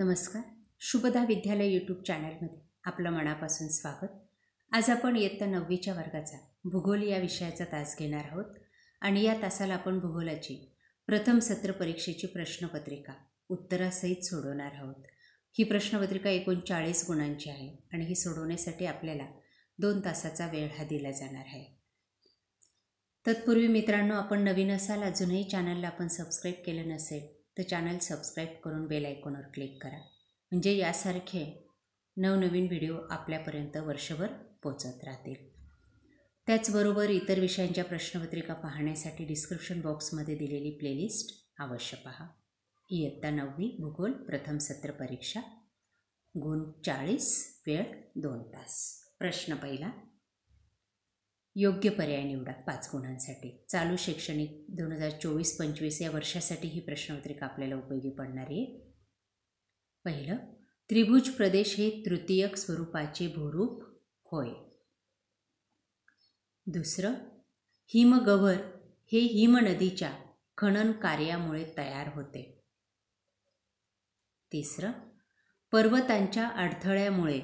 नमस्कार. शुभदा विद्यालय यूट्यूब चॅनलमध्ये आपलं मनापासून स्वागत. आज आपण इयत्ता नववीच्या वर्गाचा भूगोल या विषयाचा तास घेणार आहोत आणि या तासाला आपण भूगोलाची प्रथम सत्र परीक्षेची प्रश्नपत्रिका उत्तरासहित सोडवणार आहोत. ही प्रश्नपत्रिका एकूण चाळीस गुणांची आहे आणि ही सोडवण्यासाठी आपल्याला दोन तासाचा वेळ हा दिला जाणार आहे. तत्पूर्वी मित्रांनो आपण नवीन असाल अजूनही चॅनलला आपण सबस्क्राईब केलं नसेल तर चॅनल सबस्क्राईब करून बेल आयकॉनवर क्लिक करा. म्हणजे यासारखे नवनवीन व्हिडिओ आपल्यापर्यंत वर्षभर पोचत राहतील. त्याचबरोबर इतर विषयांच्या प्रश्नपत्रिका पाहण्यासाठी डिस्क्रिप्शन बॉक्समध्ये दिलेली प्लेलिस्ट अवश्य पहा. इयत्ता नववी भूगोल प्रथम सत्र परीक्षा गुण चाळीस वेळ दोन तास. प्रश्न पहिला योग्य पर्याय निवडा पाच गुणांसाठी. चालू शैक्षणिक दोन हजार चोवीस पंचवीस या वर्षासाठी ही प्रश्नपत्रिका आपल्याला उपयोगी पडणार आहे. पहिलं त्रिभुज प्रदेश हे तृतीयक स्वरूपाचे भूरूप होय. दुसरं हिमगव्हर हे हिमनदीच्या खनन कार्यामुळे तयार होते. तिसरं पर्वतांच्या अडथळ्यामुळे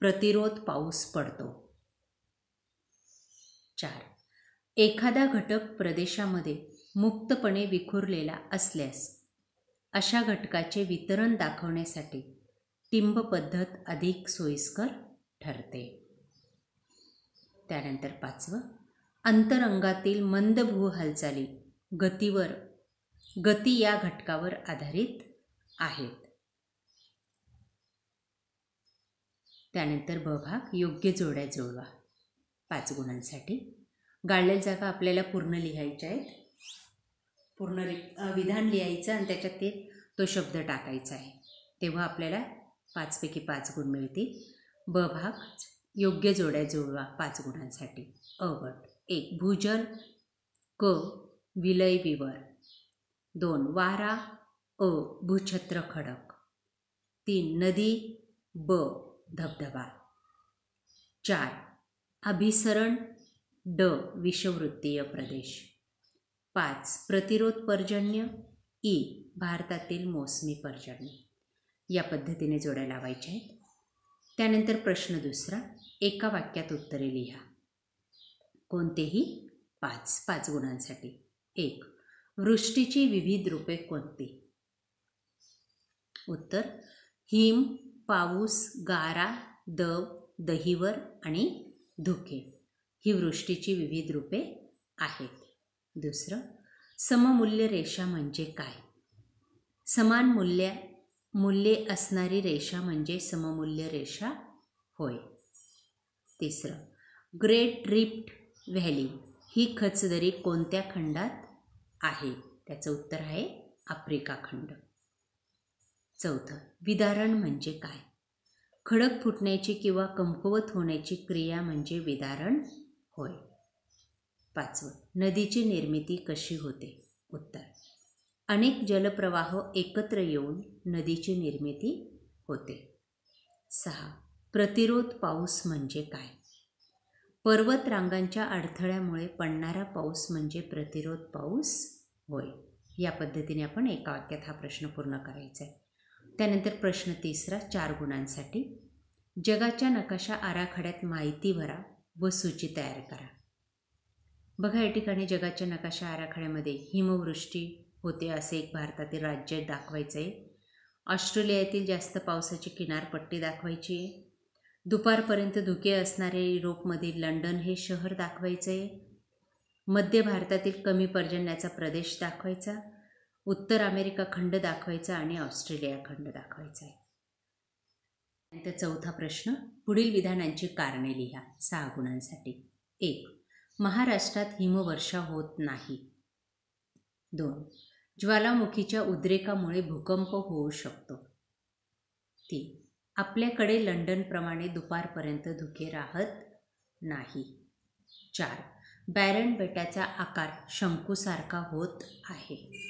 प्रतिरोध पाऊस पडतो. चार. एखादा घटक प्रदेशामध्ये मुक्तपणे विखुरलेला असल्यास अशा घटकाचे वितरण दाखवण्यासाठी टिंब पद्धत अधिक सोयीस्कर ठरते. त्यानंतर पाचवं अंतरंगातील मंद भू हालचाली गतीवर गती या घटकावर आधारित आहेत. त्यानंतर ब भाग योग्य जोड्या जुळवा. पाच गुणांसाठी. गाळलेल्या जागा आपल्याला पूर्ण लिहायच्या आहेत. पूर्ण लि विधान लिहायचं आणि त्याच्यात ते तो शब्द टाकायचा आहे. तेव्हा आपल्याला पाचपैकी पाच गुण मिळतील. ब भाग योग्य जोड्या जुळवा पाच गुणांसाठी. अ गट. एक भूजल. क विलय विवर. दोन वारा. अ भूछत्र खडक. तीन नदी. ब धबधबा. चार अभिसरण ड विषवृत्तीय प्रदेश. पाच प्रतिरोध पर्जन्य. ई भारतातील मोसमी पर्जन्य. या पद्धतीने जोड्या लावायच्या आहेत. त्यानंतर प्रश्न दुसरा एका वाक्यात उत्तरे लिहा. कोणतेही? पाच पाच गुणांसाठी. एक वृष्टीची विविध रूपे कोणती? उत्तर हिम पाऊस गारा दव दहीवर आणि धुके. ही वृष्टीची विविध रूपे आहेत. दुसरं सममूल्य रेषा म्हणजे काय? समान मूल्य मूल्ये असणारी रेषा म्हणजे सममूल्य रेषा होय. तिसरं ग्रेट रिप्ट व्हॅली ही खचदरी कोणत्या खंडात आहे? त्याचं उत्तर आहे आफ्रिका खंड. चौथं विदारण म्हणजे काय? खडक फुटण्याची किंवा कमकुवत होण्याची क्रिया म्हणजे विदारण होय. पाचवं नदीची निर्मिती कशी होते? उत्तर अनेक जलप्रवाह एकत्र येऊन नदीची निर्मिती होते. सहा प्रतिरोध पाऊस म्हणजे काय? पर्वत रांगांच्या अडथळ्यामुळे पडणारा पाऊस म्हणजे प्रतिरोध पाऊस होय. या पद्धतीने आपण एका वाक्यात हा प्रश्न पूर्ण करायचा आहे त्यानंतर प्रश्न तिसरा चार गुणांसाठी. जगाच्या नकाशा आराखड्यात माहिती भरा व सूची तयार करा. बघा या ठिकाणी जगाच्या नकाशा आराखड्यामध्ये हिमवृष्टी होते असे एक भारतातील राज्य दाखवायचं आहे ऑस्ट्रेलियातील जास्त पावसाची किनारपट्टी दाखवायची आहे. दुपारपर्यंत धुके असणारे युरोपमधील लंडन हे शहर दाखवायचं आहे मध्य भारतातील कमी पर्जन्याचा प्रदेश दाखवायचा. उत्तर अमेरिका खंड दाखवायचा आणि ऑस्ट्रेलिया खंड दाखवायचा आहे. नंतर चौथा प्रश्न पुढील विधानांची कारणे लिहा. सहा गुणांसाठी. एक महाराष्ट्रात हिमवर्षा होत नाही. दोन ज्वालामुखीच्या उद्रेकामुळे भूकंप होऊ शकतो. तीन आपल्याकडे लंडनप्रमाणे दुपारपर्यंत धुके राहत नाही. चार बॅरन बेटाचा आकार शंकूसारखा होत आहे.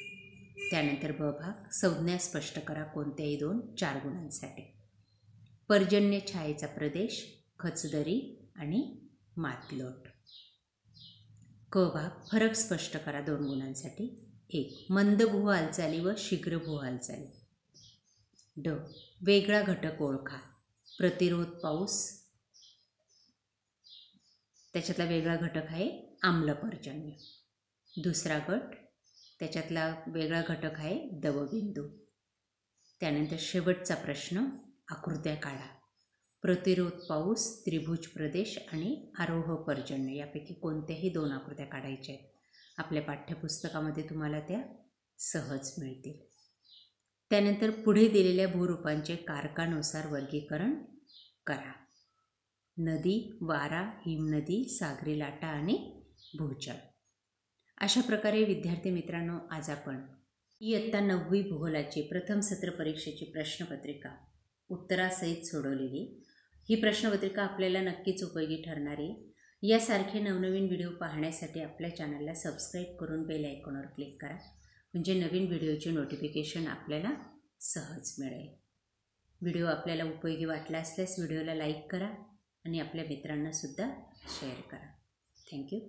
त्यानंतर ब भाग संज्ञा स्पष्ट करा कोणत्याही दोन चार गुणांसाठी. पर्जन्य छायेचा प्रदेश खचदरी आणि मातलोट. क भाग फरक स्पष्ट करा दोन गुणांसाठी. एक मंद भू हालचाली व शीघ्र भू हालचाली ड वेगळा घटक ओळखा. प्रतिरोध पाऊस. त्याच्यातला वेगळा घटक आहे आम्लपर्जन्य. दुसरा गट त्याच्यातला वेगळा घटक आहे दवबिंदू. त्यानंतर शेवटचा प्रश्न आकृत्या काढा. प्रतिरोध पाऊस त्रिभुज प्रदेश आणि आरोह पर्जन्य यापैकी कोणत्याही दोन आकृत्या काढायच्या आहेत. आपल्या पाठ्यपुस्तकामध्ये तुम्हाला त्या सहज मिळतील. त्यानंतर पुढे दिलेल्या भूरूपांचे कारकानुसार वर्गीकरण करा. नदी वारा हिमनदी सागरी लाटा आणि भूजल. अशा प्रकारे विद्यार्थी मित्रांनो आज आपण इयत्ता नववी भूगोलाची प्रथम सत्र परीक्षेची प्रश्नपत्रिका उत्तरासहित सोडवलेली. ही प्रश्नपत्रिका आपल्याला नक्कीच उपयोगी ठरणारी. यासारखे नवनवीन व्हिडिओ पाहण्यासाठी आपल्या चॅनलला सबस्क्राईब करून बेल आयकॉनवर क्लिक करा म्हणजे नवीन व्हिडिओचे नोटिफिकेशन आपल्याला सहज मिळेल. व्हिडिओ आपल्याला उपयोगी वाटला असल्यास व्हिडिओला लाईक करा आणि आपल्या मित्रांनासुद्धा शेअर करा. थँक्यू.